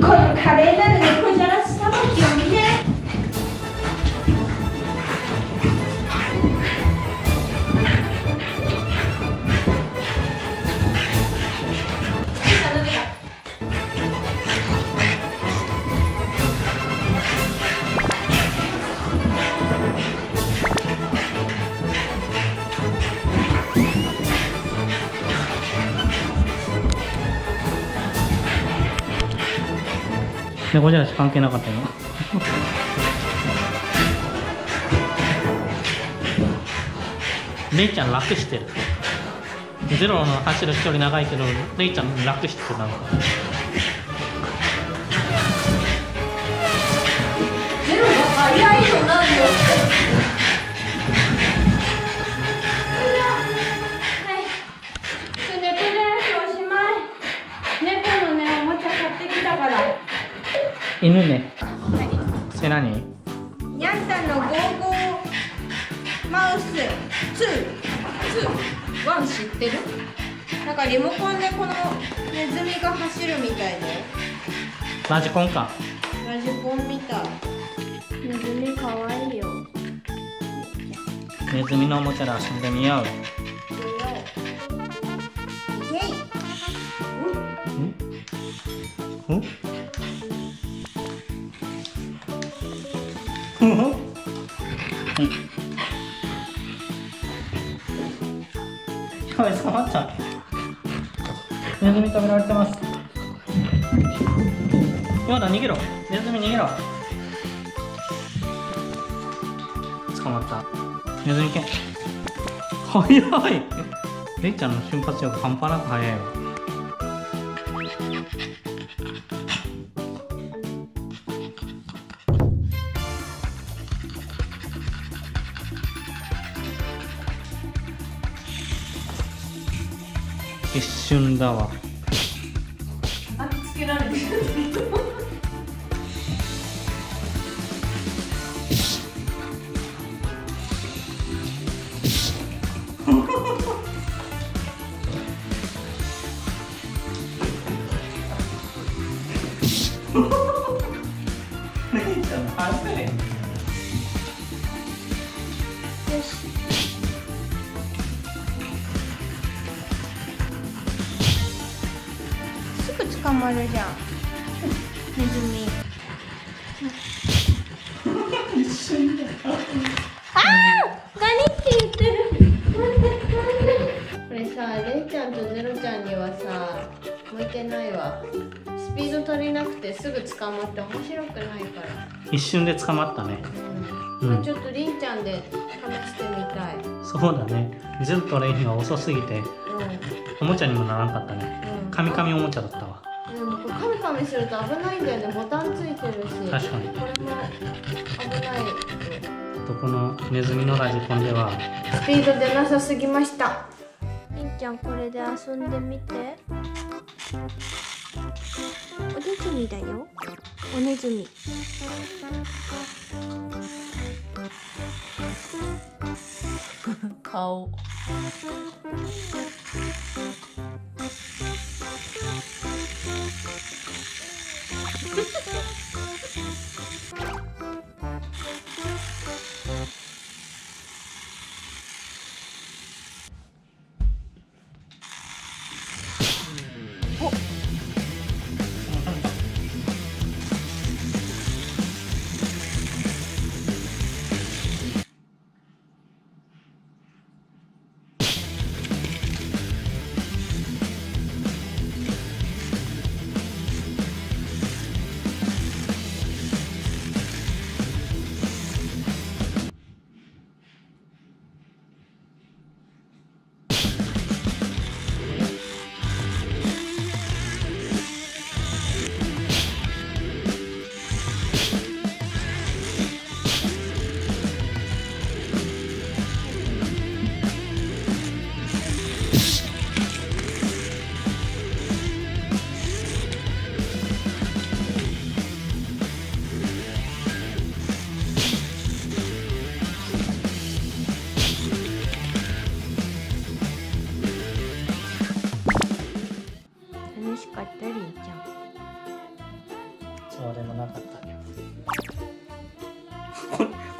この華麗なる猫じゃらし関係なかったよ。レイちゃん楽してる。ゼロの走る距離長いけどレイちゃん楽してるなんか。ゼロが速いよなんよ犬ね。それ何？にゃんたんのゴーゴーマウス2、2、1知ってる？なんかリモコンでこのネズミが走るみたいだよ。ラジコンか。ラジコンみた。い。ネズミかわいいよ。ネズミのおもちゃで遊んでみよう。イエイんうん。やばい捕まっちゃうネズミ食べられてますヨだ逃げろネズミ逃げろ捕まったネズミ犬早いレイちゃん。の瞬発力半端なく速いわ一瞬だわあつけられてる。捕まるじゃん。ネズミ。一瞬だああ、ガニって言ってる。これさ、レイちゃんとゼロちゃんにはさ、向いてないわ。スピード足りなくてすぐ捕まって面白くないから。一瞬で捕まったねうん。うんちょっとリンちゃんで試してみたい。そうだねずっとレイが遅すぎてうおもちゃにもならなかったね。カミカミおもちゃだったこれカミカミすると危ないんだよね。ボタンついてるし。確かにこれも危ない。とこのネズミのラジコンではスピード出なさすぎました。りんちゃんこれで遊んでみて。おネズミだよ。おネズミ。顔。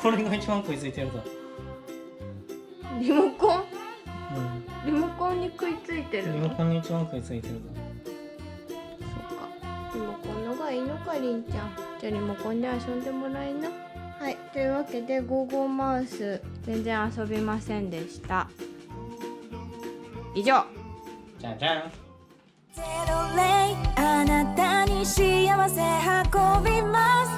これが一番食いついてるぞ。リモコン、うん、リモコンに食いついてるリモコンに一番食いついてるぞ。そうか。リモコンのがいいのかりんちゃん。じゃあリモコンで遊んでもらいな。はい。というわけでゴーゴーマウス全然遊びませんでした。以上。じゃじゃん。ゼロレイあなたに幸せ運びます。